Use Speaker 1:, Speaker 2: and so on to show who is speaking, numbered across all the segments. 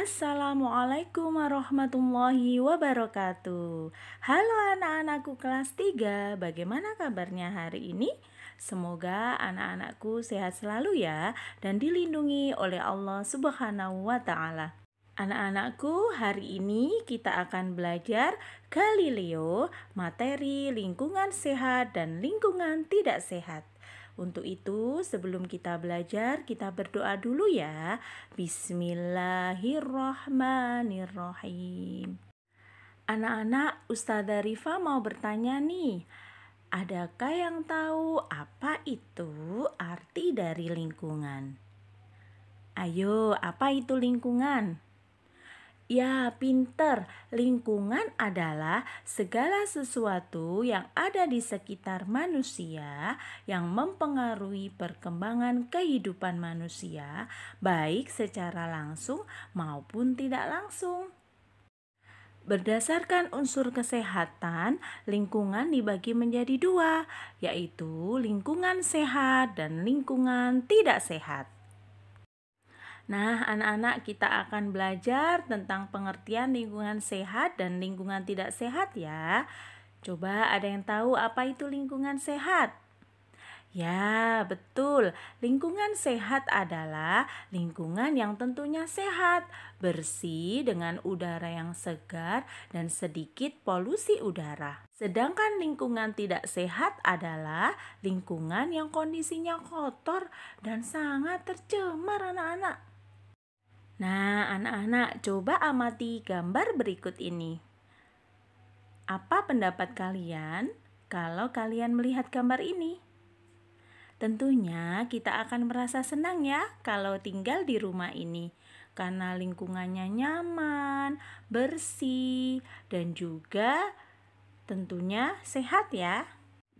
Speaker 1: Assalamualaikum warahmatullahi wabarakatuh Halo anak-anakku kelas 3 Bagaimana kabarnya hari ini? Semoga anak-anakku sehat selalu ya Dan dilindungi oleh Allah subhanahu wa ta'ala Anak-anakku, hari ini kita akan belajar Galileo, materi lingkungan sehat dan lingkungan tidak sehat. Untuk itu, sebelum kita belajar, kita berdoa dulu ya. Bismillahirrahmanirrahim. Anak-anak, Ustazah Rifa mau bertanya nih. Adakah yang tahu apa itu arti dari lingkungan? Ayo, apa itu lingkungan? Ya, pinter. Lingkungan adalah segala sesuatu yang ada di sekitar manusia yang mempengaruhi perkembangan kehidupan manusia, baik secara langsung maupun tidak langsung. Berdasarkan unsur kesehatan, lingkungan dibagi menjadi dua, yaitu lingkungan sehat dan lingkungan tidak sehat. Nah, anak-anak, kita akan belajar tentang pengertian lingkungan sehat dan lingkungan tidak sehat ya. Coba ada yang tahu apa itu lingkungan sehat? Ya, betul. Lingkungan sehat adalah lingkungan yang tentunya sehat, bersih dengan udara yang segar dan sedikit polusi udara. Sedangkan lingkungan tidak sehat adalah lingkungan yang kondisinya kotor dan sangat tercemar anak-anak. Nah, anak-anak, coba amati gambar berikut ini. Apa pendapat kalian kalau kalian melihat gambar ini? Tentunya kita akan merasa senang ya kalau tinggal di rumah ini karena lingkungannya nyaman, bersih, dan juga tentunya sehat ya.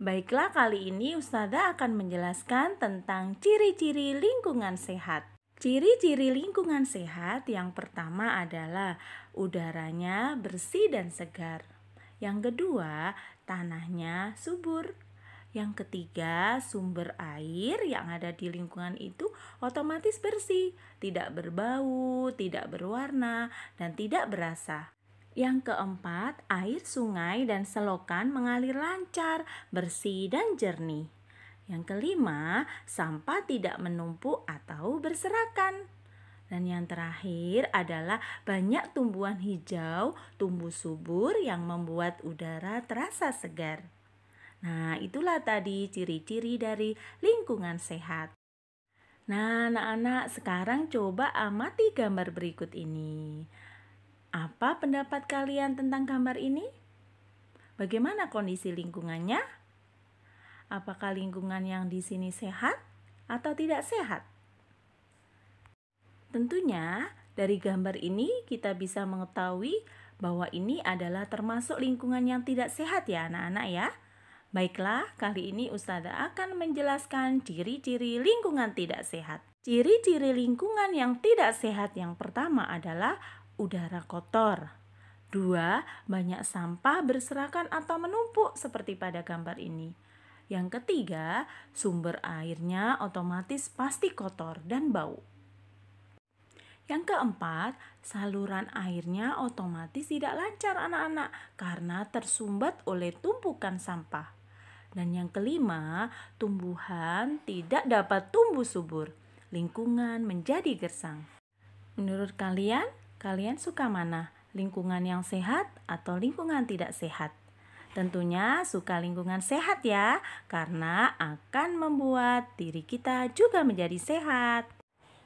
Speaker 1: Baiklah kali ini Ustazah akan menjelaskan tentang ciri-ciri lingkungan sehat. Ciri-ciri lingkungan sehat yang pertama adalah udaranya bersih dan segar. Yang kedua, tanahnya subur. Yang ketiga, sumber air yang ada di lingkungan itu otomatis bersih, tidak berbau, tidak berwarna, dan tidak berasa. Yang keempat, air sungai dan selokan mengalir lancar, bersih, dan jernih. Yang kelima, sampah tidak menumpuk atau berserakan. Dan yang terakhir adalah banyak tumbuhan hijau tumbuh subur yang membuat udara terasa segar. Nah, itulah tadi ciri-ciri dari lingkungan sehat. Nah, anak-anak, sekarang coba amati gambar berikut ini. Apa pendapat kalian tentang gambar ini? Bagaimana kondisi lingkungannya? Apakah lingkungan yang di sini sehat atau tidak sehat. Tentunya dari gambar ini kita bisa mengetahui bahwa ini adalah termasuk lingkungan yang tidak sehat ya anak-anak ya. Baiklah, kali ini Ustazah akan menjelaskan ciri-ciri lingkungan tidak sehat. Ciri-ciri lingkungan yang tidak sehat yang pertama adalah udara kotor. Dua, banyak sampah berserakan atau menumpuk seperti pada gambar ini. Yang ketiga, sumber airnya otomatis pasti kotor dan bau. Yang keempat, saluran airnya otomatis tidak lancar anak-anak karena tersumbat oleh tumpukan sampah. Dan yang kelima, tumbuhan tidak dapat tumbuh subur. Lingkungan menjadi gersang. Menurut kalian, kalian suka mana? Lingkungan yang sehat atau lingkungan tidak sehat? Tentunya suka lingkungan sehat ya, karena akan membuat diri kita juga menjadi sehat.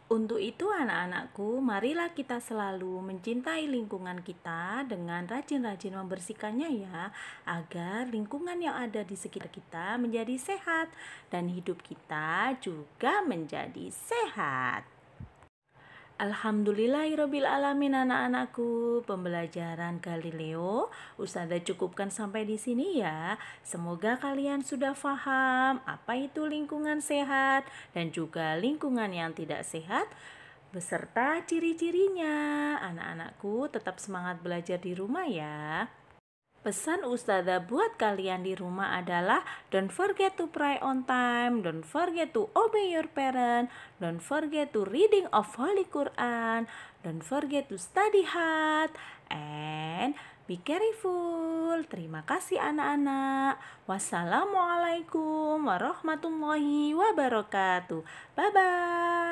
Speaker 1: Untuk itu anak-anakku, marilah kita selalu mencintai lingkungan kita dengan rajin-rajin membersihkannya ya, agar lingkungan yang ada di sekitar kita menjadi sehat dan hidup kita juga menjadi sehat. Alhamdulillahirobbilalamin anak-anakku. Pembelajaran Galileo Ustazah cukupkan sampai di sini ya. Semoga kalian sudah paham Apa itu lingkungan sehat Dan juga lingkungan yang tidak sehat Beserta ciri-cirinya. Anak-anakku tetap semangat belajar di rumah ya Pesan Ustazah buat kalian di rumah adalah don't forget to pray on time, don't forget to obey your parent, don't forget to reading of Holy Quran, don't forget to study hard, and be careful. Terima kasih anak-anak. Wassalamualaikum warahmatullahi wabarakatuh. Bye-bye.